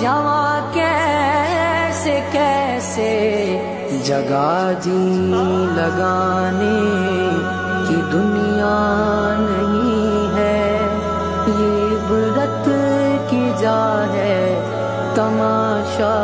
जमा कैसे कैसे जगा जी लगाने की दुनिया नहीं है। ये व्रत की जा है, तमाशा